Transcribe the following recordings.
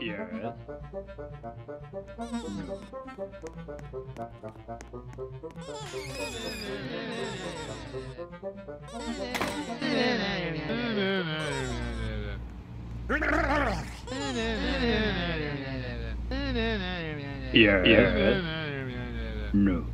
Yes. Yes. Yes. No.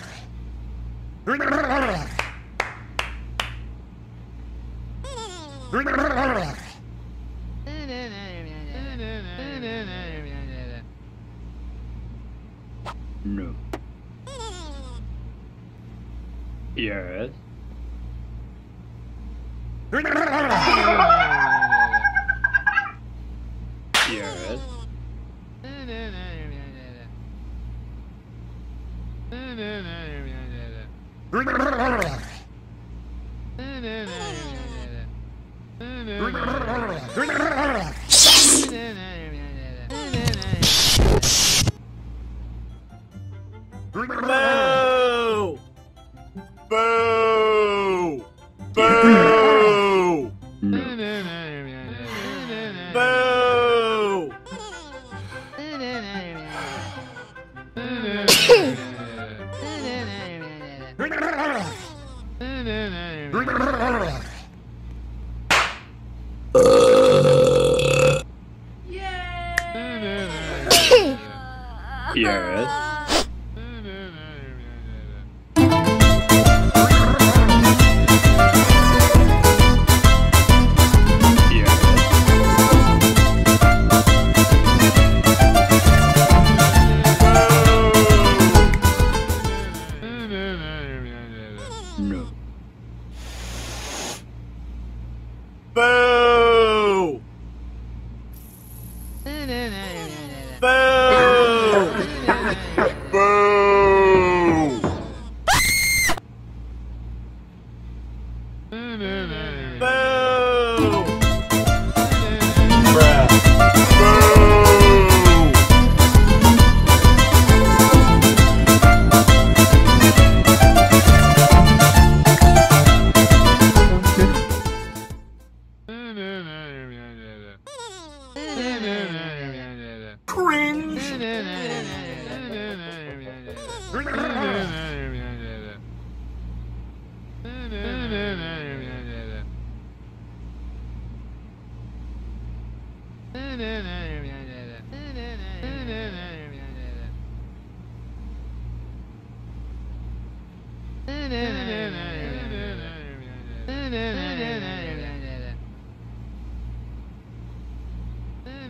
Yes.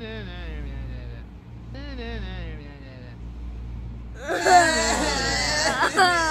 Ha ha ha!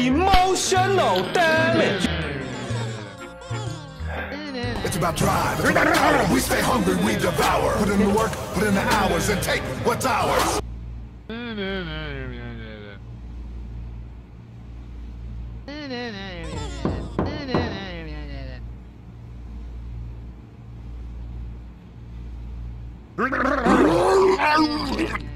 Emotional damage. It's about drive. It's about power. We stay hungry, we devour. Put in the work, put in the hours, and take what's ours.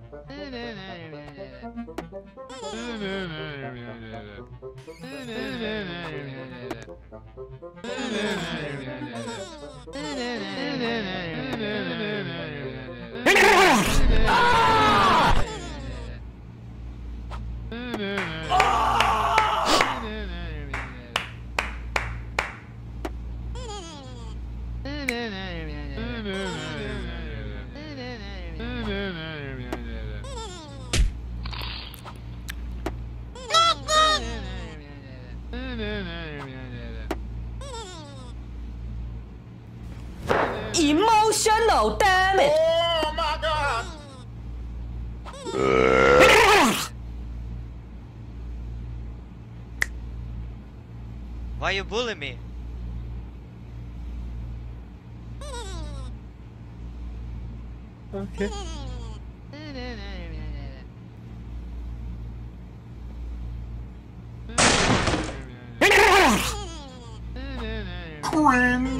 Helikopter, helikopter. Parakopter, parakopter. Emotional damage. Oh my god! Why you bully me? Okay. Cringe.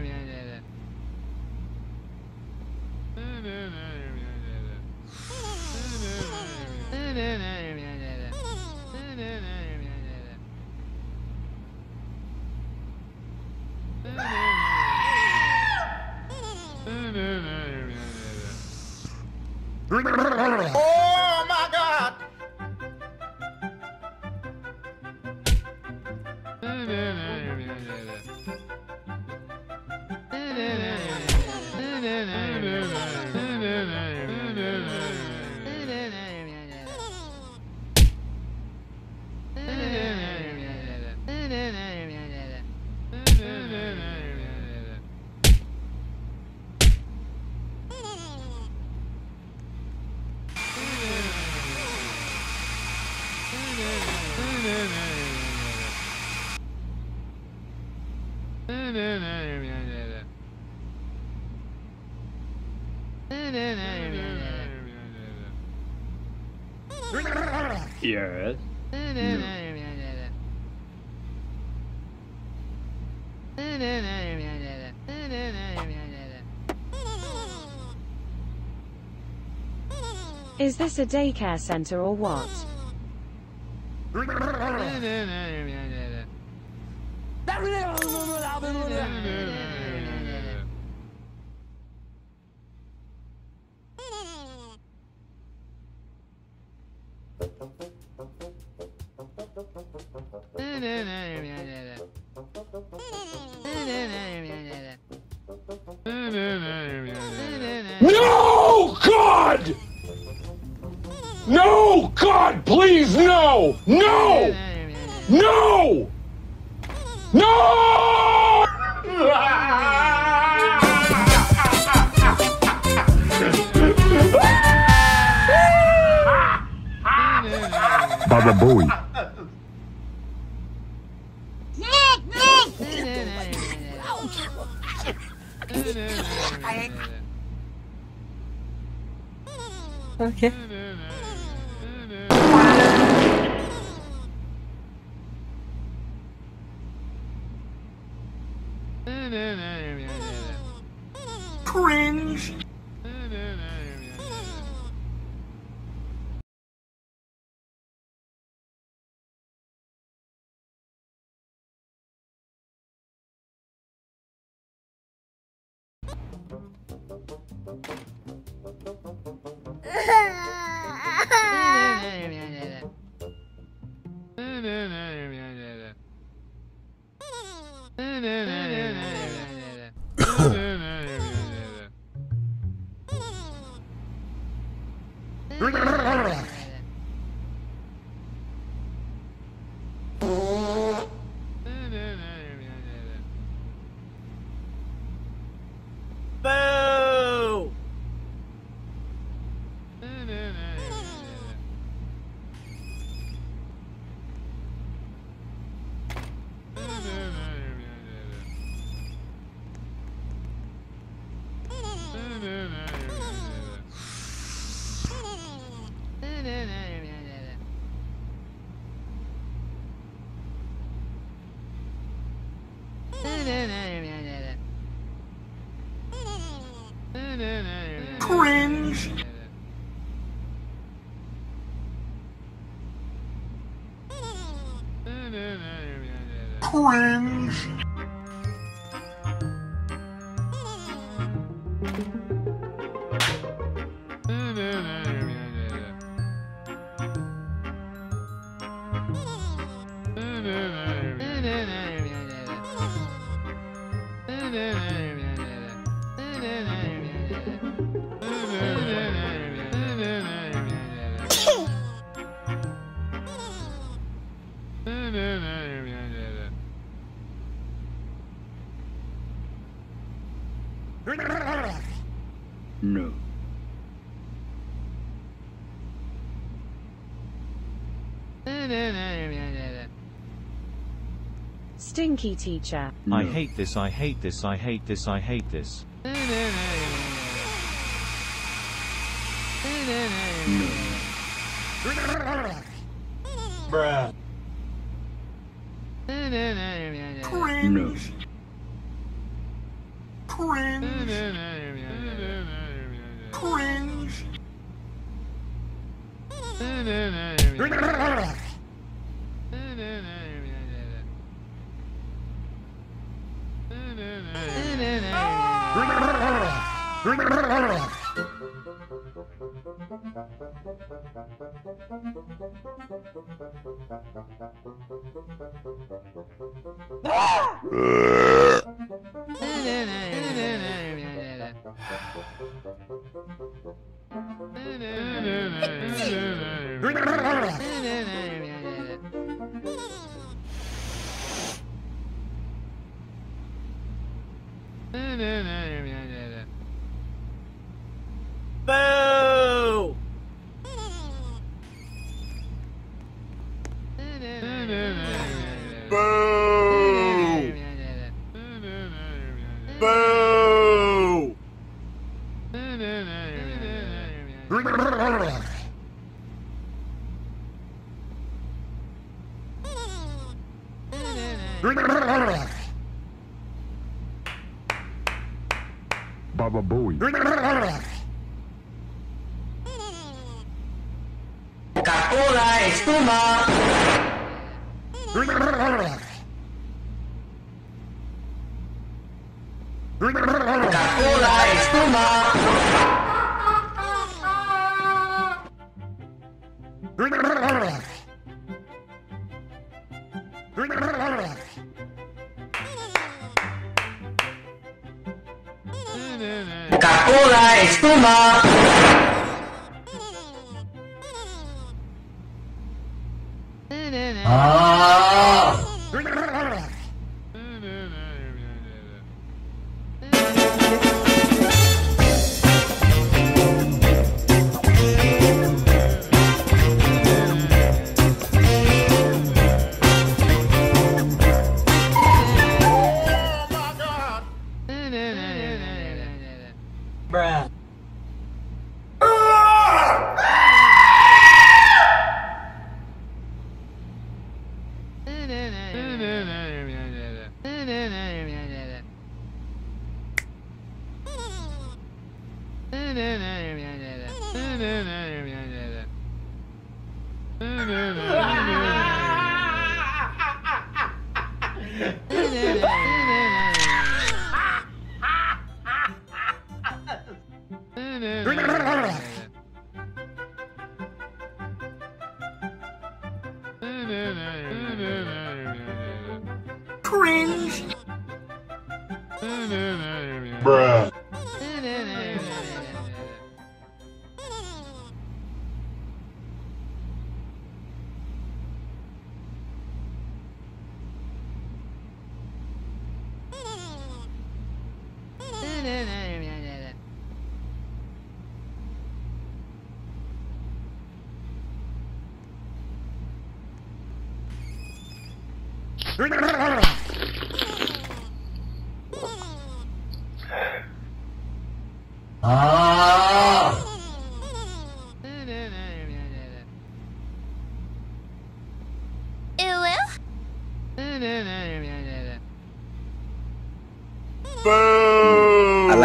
Yes. Is this a daycare center or what? Baba Booey. Okay. Cringe! Boo! Cringe! Stinky teacher. I hate this, I hate this, I hate this, I hate this. Cringe! Cringe. Cringe. Boo! Boo! Boo! Baba Booey. Coca-Cola, espuma. Espuma. Oh god! Bruh. Cringe. Bruh.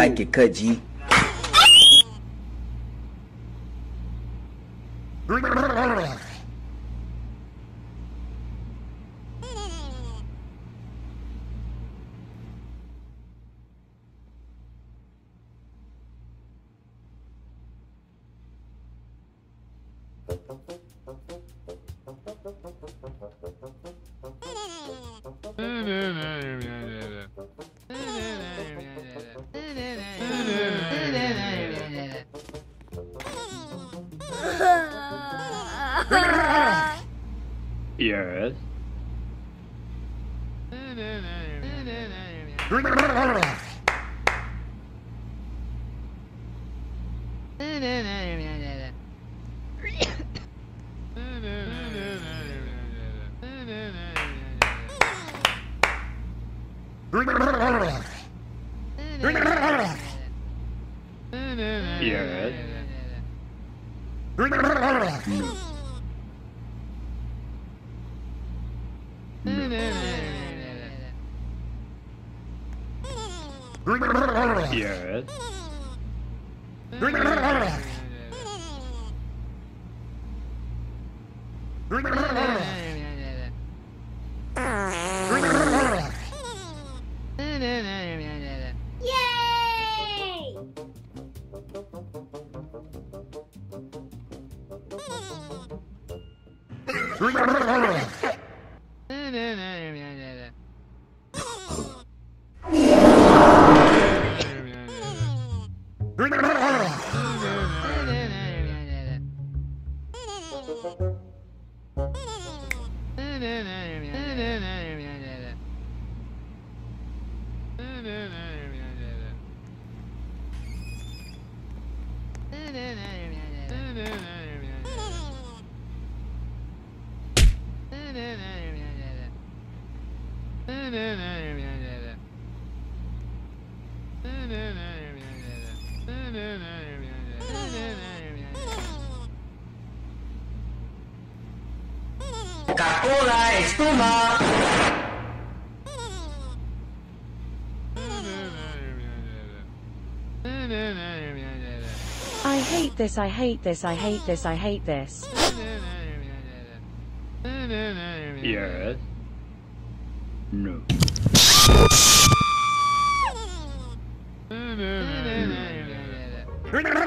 za ki kaji Brrrr. cut, G. Yes. Yes. No. No. Yay! Coca-Cola espuma. I hate this, I hate this, I hate this, I hate this. Yes. No. Coca-Cola